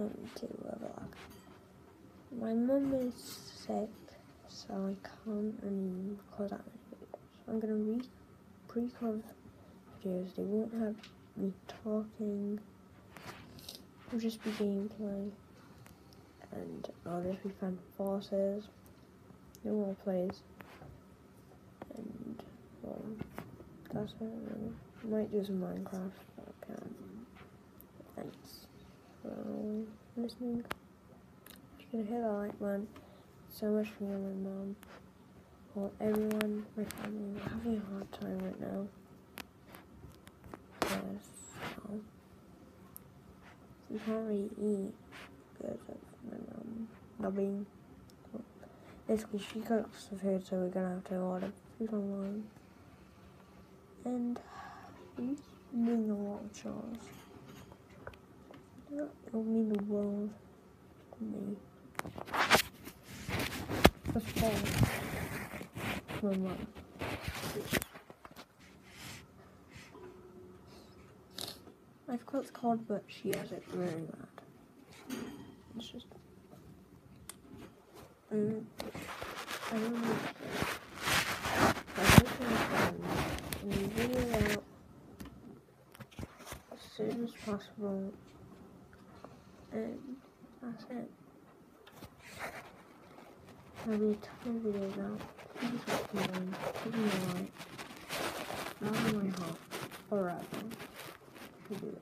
welcome to a vlog. My mum is sick, so I can't really record that many videos. I'm gonna re pre-record videos. They won't have me talking. It'll just be gameplay, and I'll just be playing forces. No more plays, and well, that's it. Really. Might do some Minecraft. But I can't. Thanks for listening. If you can hit the like button, so much for and my mom. Or everyone, my family, we're having a hard time right now. Yes, so we can't really eat because of my mom not being. Well, basically, she cooks the food, so we're gonna have to order food online. And uh, we're doing a lot of chores. It'll mean the world me. My mom. I've what it's called, but she has it very bad. It's just. Mm, I don't know. I hope I can video out as soon as possible. And that's it. I'll be a ton of videos out. Please watch me. Give me a like. Not in my do.